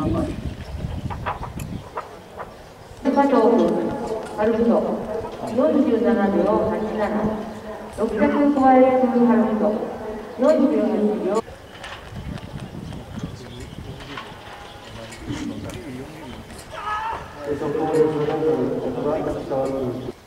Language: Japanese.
まんまで加藤君歩くと47秒87600加える歩くと48秒そこで、そこで、そこで、そ、